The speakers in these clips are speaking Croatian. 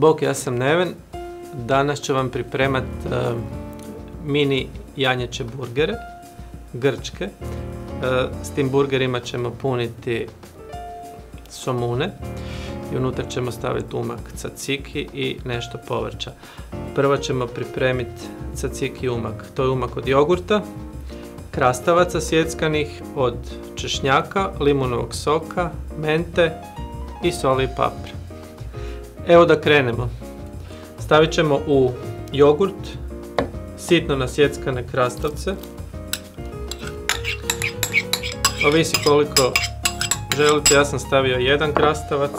Bok, ja sam Neven. Danas ću vam pripremat e, mini janjeće burgere, grčke. E, s tim burgerima ćemo puniti somune i unutra ćemo staviti umak caciki i nešto povrća. Prvo ćemo pripremiti caciki umak. To je umak od jogurta, krastavaca sjeckanih, od češnjaka, limunovog soka, mente i soli i papra. Evo da krenemo. Stavit ćemo u jogurt sitno nasjeckane krastavce. Ovisi koliko želite, ja sam stavio jedan krastavac,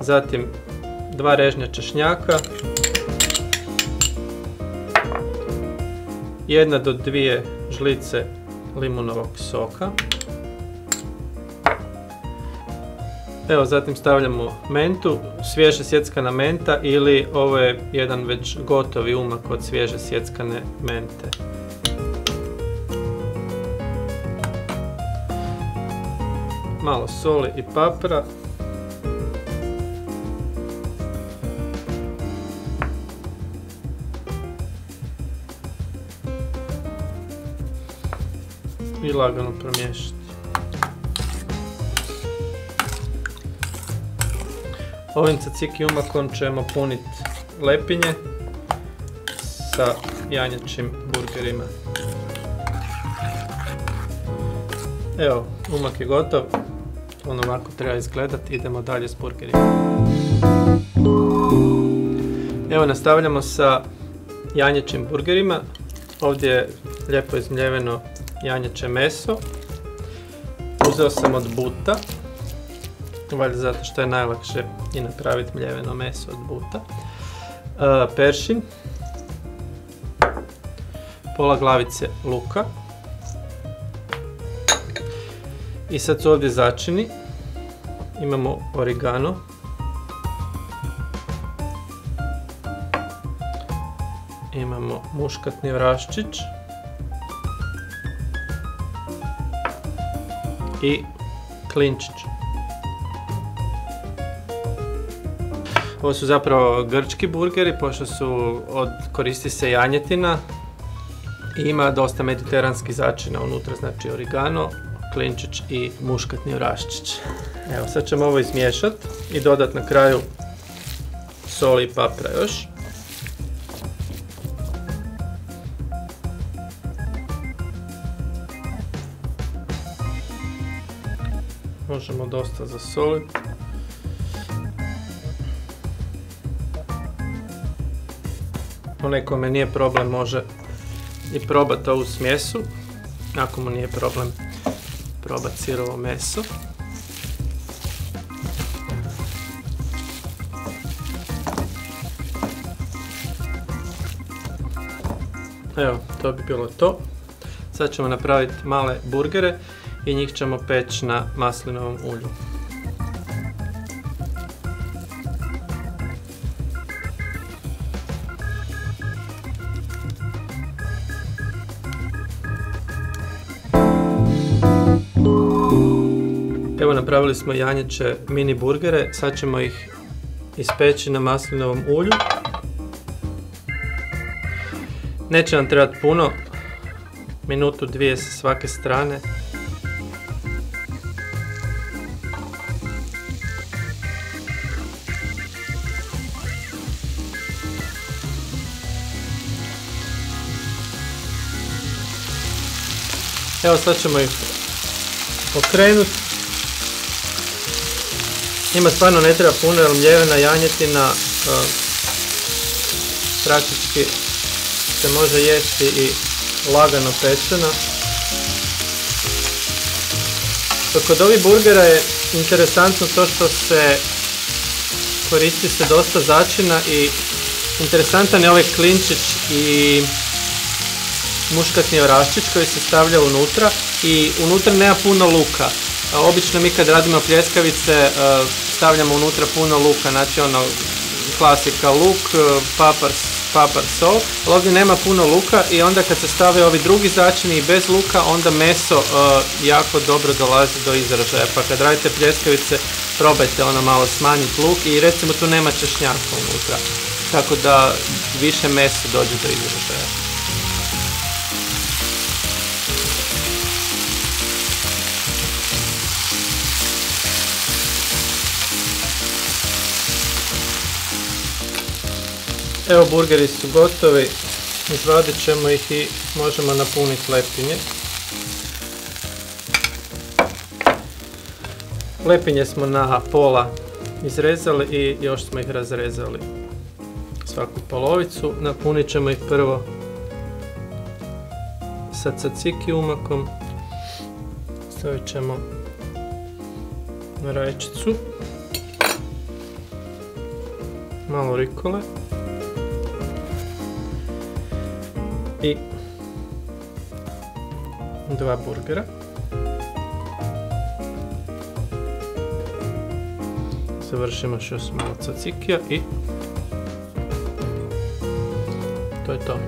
zatim dva režnja češnjaka, jedna do dvije žlice limunovog soka, Evo, zatim stavljamo mentu, svježe sjeckana menta ili ovo je jedan već gotovi umak od svježe sjeckane mente. Malo soli i papra. I lagano promiješati. Ovim caciki umakom ćemo puniti lepinje sa janjačim burgerima. Evo, umak je gotov. On ovako treba izgledati. Idemo dalje s burgerima. Evo, nastavljamo sa janjačim burgerima. Ovdje je lijepo izmljeveno janjače meso. Uzeo sam od buta valjda zato što je najlakše i napraviti mljeveno meso od buta. E, peršin, pola glavice luka i sad su ovdje začini. Imamo origano, imamo muškatni vraščić i klinčić. Ovo su zapravo grčki burgeri, pošto su od, koristi se janjetina i ima dosta mediteranskih začina unutra, znači origano, klinčić i muškatni oraščić. Evo, sad ćemo ovo izmiješati i dodati na kraju soli i papra još. Možemo dosta zasoliti. Ako nekome nije problem može i probati ovu smjesu. Ako mu nije problem probati sirovo meso. Evo, to bi bilo to. Sad ćemo napraviti male burgere i njih ćemo peći na maslinovom ulju. Napravili smo janjeće mini burgere, sad ćemo ih ispeći na maslinovom ulju. Neće nam trebati puno, minutu dvije sa svake strane. Evo sad ćemo ih okrenuti njima stvarno ne treba puno jer mljevena janjetina praktički se može jesti i lagano pečena. Kod ovih burgera je interesantno to što se koristi se dosta začina i interesantan je ovaj klinčić i muškatni oraščić koji se stavlja unutra i unutra nema puno luka. Obično mi kad radimo pljeskavice e, stavljamo unutra puno luka, znači ono klasika luk, e, papar, papar, sol, ali ovdje nema puno luka i onda kad se stave ovi drugi začini i bez luka, onda meso e, jako dobro dolazi do izražaja. Pa kad radite pljeskavice, probajte ono malo smanjiti luk i recimo tu nema češnjaka unutra. Tako da više meso dođe do izražaja. Evo burgeri su gotovi, izvadit ćemo ih i možemo napuniti lepinje. Lepinje smo na pola izrezali i još smo ih razrezali svaku polovicu. Napunit ćemo ih prvo sa caciki umakom. Stavit ćemo rajčicu, malo rikole. I dva burgera. Završimo još malo cacikija i to je to.